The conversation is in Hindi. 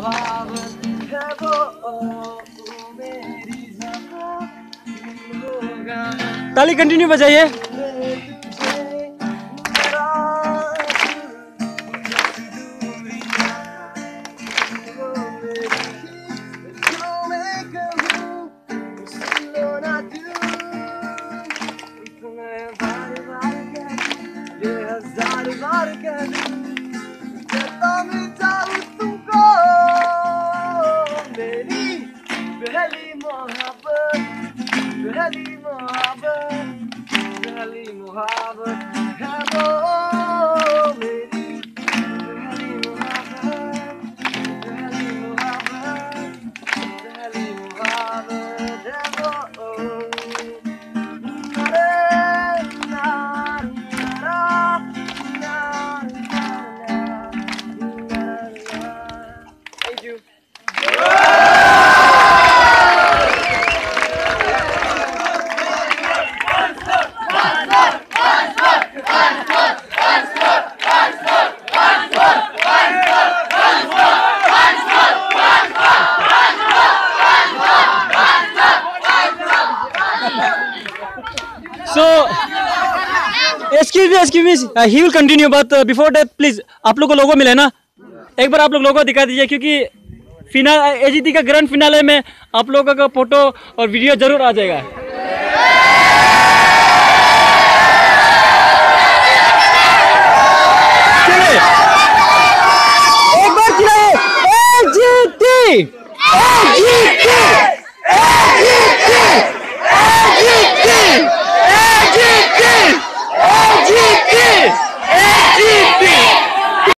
है वो मेरी ताली कंटिन्यू बजाइए। पहली पहली मोहब्बत so excuse me excuse me he will continue but before that please आप लोग को लोगो मिले ना? एक बार आप लोग लोगो दिखा दीजिए, क्योंकि फिनाल एजीटी का ग्रैंड फिनाले में आप लोगों का फ़ोटो और वीडियो ज़रूर आ जाएगा। एक बार चिल्लाइए एजीटी एजीटी